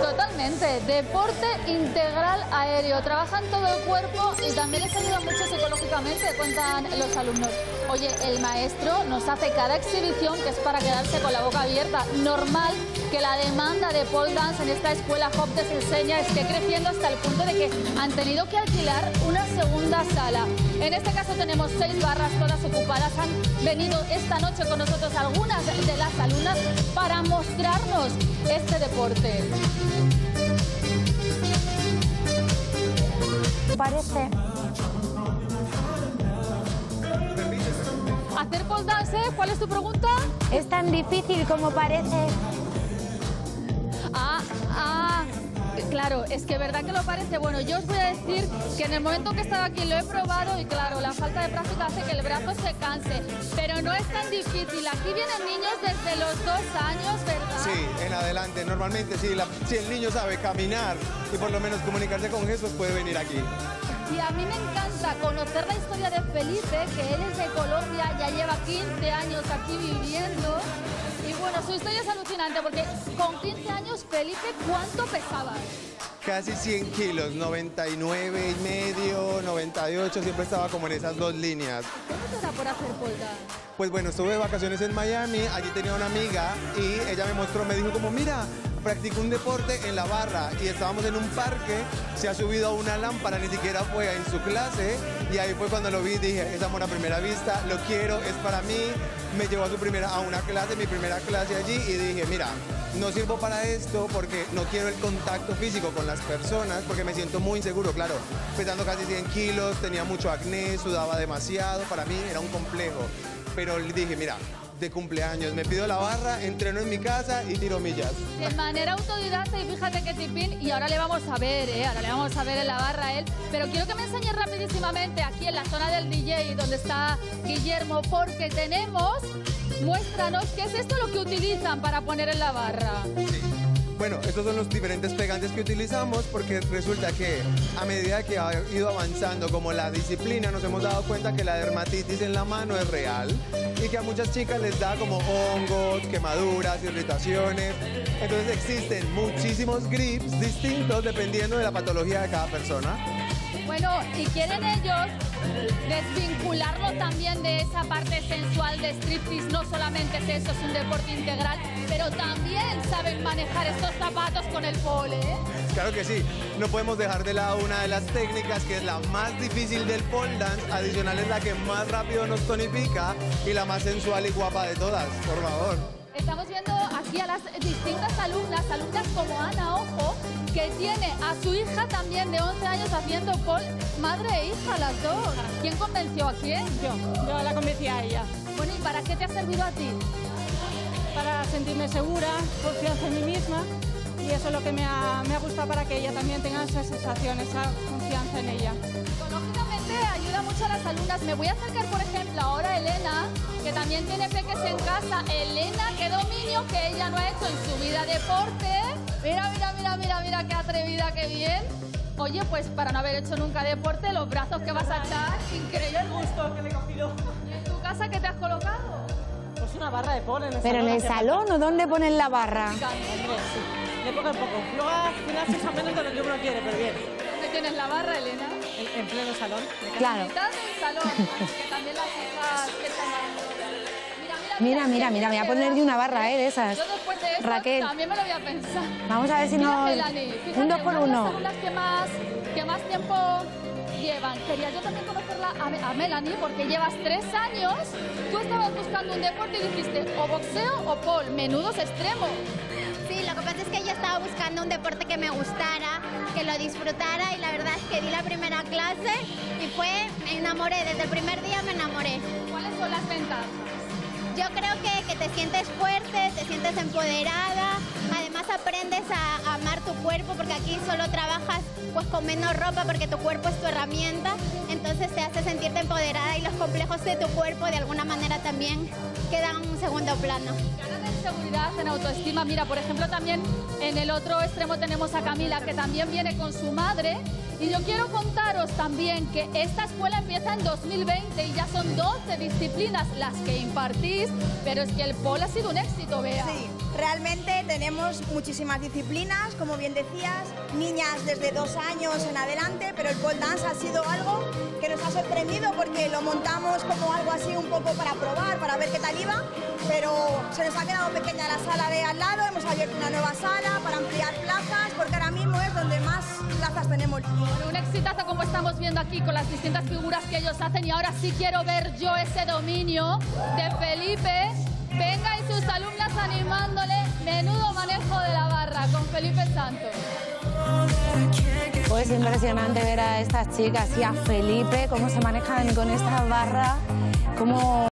Totalmente, deporte integral aéreo. Trabajan todo el cuerpo y también les ayuda mucho psicológicamente, cuentan los alumnos. Oye, el maestro nos hace cada exhibición que es para quedarse con la boca abierta. Normal que la demanda de pole dance en esta escuela Hop se enseña esté creciendo hasta el punto de que han tenido que alquilar una segunda sala. En este caso tenemos seis barras todas ocupadas. Han venido esta noche con nosotros algunas de las alumnas para mostrarnos este deporte. Parece ¿Hacer pole dance? ¿Cuál es tu pregunta? es tan difícil como parece. Claro, es que verdad que lo parece. Bueno, yo os voy a decir que en el momento que estaba aquí lo he probado y claro, la falta de práctica hace que el brazo se canse. Pero no es tan difícil. Aquí vienen niños desde los dos años, ¿verdad? Sí, en adelante. Normalmente, si, la- si el niño sabe caminar y por lo menos comunicarse con gestos, puede venir aquí. Y a mí me encanta conocer la historia de Felipe, que él es de Colombia, ya lleva 15 años aquí viviendo. Bueno, su historia es alucinante porque con 15 años, Felipe, ¿cuánto pesaba? Casi 100 kilos, 99 y medio, 98, siempre estaba como en esas dos líneas. ¿Cómo te da por hacer pole dance? Pues bueno, estuve de vacaciones en Miami, allí tenía una amiga y ella me mostró, me dijo como, mira, practico un deporte en la barra y estábamos en un parque, se ha subido a una lámpara, ni siquiera fue en su clase. Y ahí fue cuando lo vi, dije, es amor a primera vista, lo quiero, es para mí, me llevó a su primera, a una clase, mi primera clase allí y dije, mira, no sirvo para esto porque no quiero el contacto físico con las personas porque me siento muy inseguro, claro, pesando casi 100 kilos, tenía mucho acné, sudaba demasiado, para mí era un complejo, pero dije, mira, de cumpleaños, me pido la barra, entreno en mi casa y tiro millas. De manera autodidacta y fíjate que tipín, y ahora le vamos a ver, ¿eh? ahora le vamos a ver en la barra a él, pero quiero que me enseñes rapidísimamente aquí en la zona del DJ donde está Guillermo, porque tenemos, muéstranos qué es esto lo que utilizan para poner en la barra. Bueno, estos son los diferentes pegantes que utilizamos porque resulta que a medida que ha ido avanzando como la disciplina nos hemos dado cuenta que la dermatitis en la mano es real y que a muchas chicas les da como hongos, quemaduras, irritaciones. Entonces existen muchísimos grips distintos dependiendo de la patología de cada persona. Bueno, y quieren ellos desvincularlo también de esa parte sensual de striptease, no solamente es eso, es un deporte integral, pero también saben manejar estos zapatos con el pole, ¿eh? Claro que sí, no podemos dejar de lado una de las técnicas que es la más difícil del pole dance, adicional es la que más rápido nos tonifica y la más sensual y guapa de todas, por favor. Estamos viendo aquí a las distintas alumnas, alumnas como Ana Ojo, que tiene a su hija también de 11 años haciendo pole, madre e hija las dos. ¿Quién convenció a quién? Yo, yo la convencí a ella. Bueno, ¿y para qué te ha servido a ti? Para sentirme segura, confianza en mí misma. Y eso es lo que me ha, me ha gustado para que ella también tenga esa sensación, esa confianza en ella. Psicológicamente ayuda mucho a las alumnas. Me voy a acercar, por ejemplo, ahora a Elena, que también tiene peques en casa. Elena, qué dominio que ella no ha hecho en su vida deporte. Mira, mira, mira, mira, mira, qué atrevida, qué bien. Oye, pues para no haber hecho nunca deporte, los brazos que vas a echar, increíble. el gusto que le he cogido. ¿En tu casa qué te has colocado? Pues una barra de pole en el Pero en el salón o dónde ponen la barra. Hombre, sí. De poco en poco. Luego al final se usa menos de lo que uno quiere, pero bien. ¿Dónde tienes la barra, Elena? En, en pleno salón. Claro. mitad del salón, que también Mira, mira, mira, me voy a poner de una barra, ¿eh? De esas. Yo después de esto Raquel. también me lo voy a pensar. Vamos a ver si no... Un dos por una de las uno. que más, que más tiempo llevan. Quería yo también conocerla a, Me- a Melanie porque llevas tres años. Tú estabas buscando un deporte y dijiste o boxeo o pole. Menudos extremos. Sí, lo que pasa es que yo estaba buscando un deporte que me gustara, que lo disfrutara y la verdad es que di la primera clase y fue, me enamoré, desde el primer día me enamoré. ¿Cuáles son las ventajas? Yo creo que, que te sientes fuerte, te sientes empoderada, además aprendes a, a amar tu cuerpo porque aquí solo trabajas pues con menos ropa porque tu cuerpo es tu herramienta, entonces te hace sentirte empoderada y los complejos de tu cuerpo de alguna manera también quedan en un segundo plano. Ganan en seguridad, en autoestima. Mira, por ejemplo, también en el otro extremo tenemos a Camila, que también viene con su madre Y yo quiero contaros también que esta escuela empieza en 2020 y ya son 12 disciplinas las que impartís, pero es que el pole ha sido un éxito, Bea. Sí, realmente tenemos muchísimas disciplinas, como bien decías, niñas desde dos años en adelante, pero el pole dance ha sido algo que nos ha sorprendido porque lo montamos como algo así un poco para probar, para ver qué tal iba, pero se nos ha quedado pequeña la sala de al lado, hemos abierto una nueva sala para ampliar plazas, porque ahora mismo es donde más plazas tenemos. Un exitazo como estamos viendo aquí con las distintas figuras que ellos hacen y ahora sí quiero ver yo ese dominio de Felipe. Venga y sus alumnas animándole menudo manejo de la barra con Felipe Santos. Pues impresionante ver a estas chicas y a Felipe cómo se manejan con esta barra, cómo